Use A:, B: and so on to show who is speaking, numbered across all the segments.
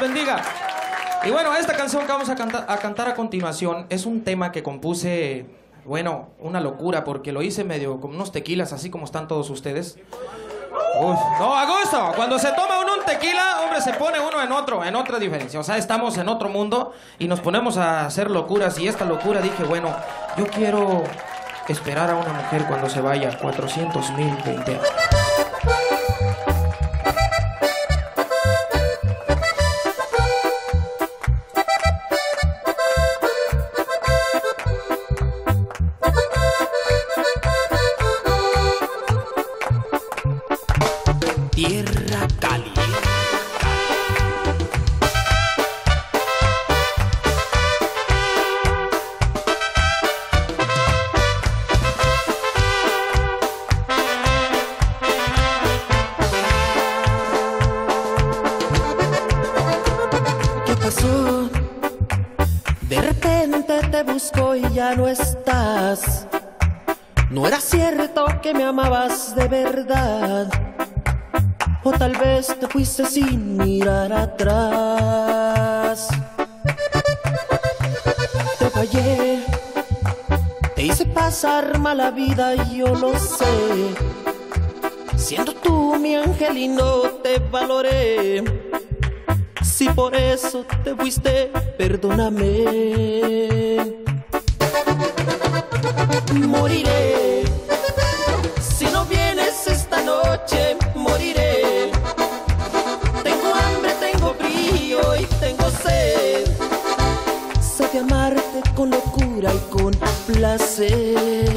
A: bendiga. Y bueno, esta canción que vamos a, canta- a cantar a continuación es un tema que compuse, bueno, una locura, porque lo hice medio con unos tequilas, así como están todos ustedes. Uf, no, a gusto. Cuando se toma uno un tequila, hombre, se pone uno en otro, en otra diferencia. O sea, estamos en otro mundo y nos ponemos a hacer locuras. Y esta locura dije, bueno, yo quiero esperar a una mujer cuando se vaya 400 mil 20 años.
B: Busco y ya no estás. No era cierto que me amabas de verdad. O tal vez te fuiste sin mirar atrás. Te fallé. Te hice pasar mala vida, yo lo sé. Siendo tú mi ángel y no te valoré. Si por eso te fuiste, perdóname. Moriré. Si no vienes esta noche, moriré. Tengo hambre, tengo frío y tengo sed. Sé de amarte con locura y con placer.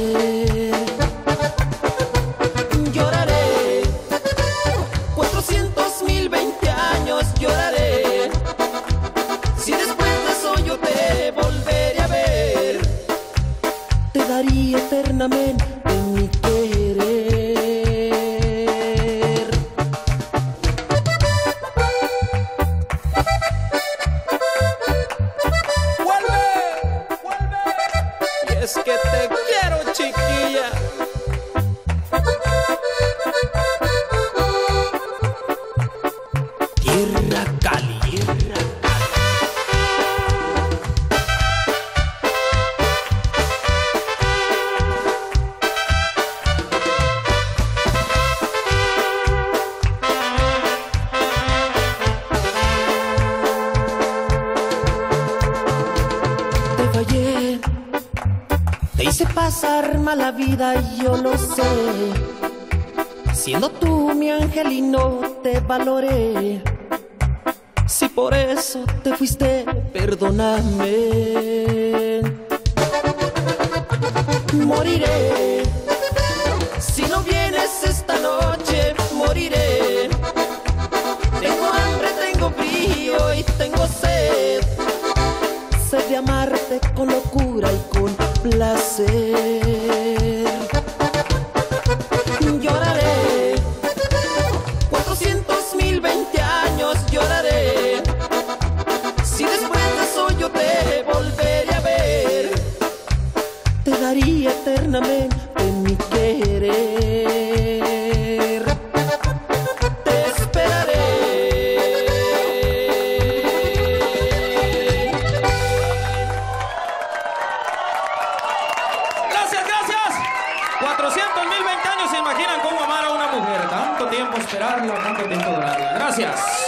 B: Eternamente pasar mala vida, yo lo sé. Siendo tú mi ángel y no te valoré. Si por eso te fuiste, perdóname. Moriré. Si no vienes esta noche, moriré. Tengo hambre, tengo frío y tengo sed. Sé de amarte con Lloraré, 400 mil 20 años lloraré. Si después de eso yo te volveré a ver, te daría eternamente
A: 400 mil 20 años se imaginan cómo amar a una mujer. Tanto tiempo esperarlo, tanto tiempo durarla. Gracias.